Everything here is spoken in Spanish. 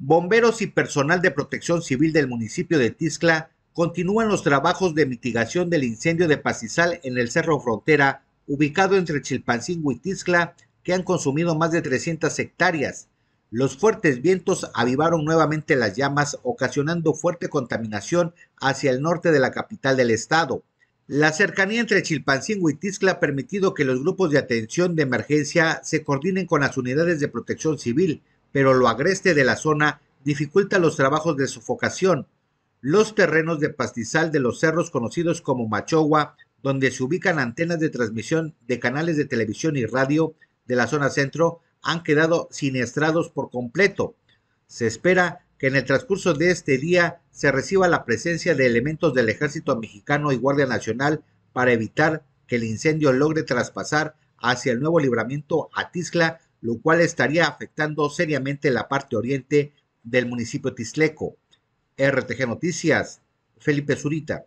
Bomberos y personal de protección civil del municipio de Tizcla continúan los trabajos de mitigación del incendio de pastizal en el Cerro Frontera, ubicado entre Chilpancingo y Tizcla, que han consumido más de 300 hectáreas. Los fuertes vientos avivaron nuevamente las llamas, ocasionando fuerte contaminación hacia el norte de la capital del estado. La cercanía entre Chilpancingo y Tizcla ha permitido que los grupos de atención de emergencia se coordinen con las unidades de protección civil, pero lo agreste de la zona dificulta los trabajos de sofocación. Los terrenos de pastizal de los cerros conocidos como Machogua, donde se ubican antenas de transmisión de canales de televisión y radio de la zona centro, han quedado siniestrados por completo. Se espera que en el transcurso de este día se reciba la presencia de elementos del ejército mexicano y Guardia Nacional para evitar que el incendio logre traspasar hacia el nuevo libramiento a Tisla lo cual estaría afectando seriamente la parte oriente del municipio Tisleco. RTG Noticias, Felipe Zurita.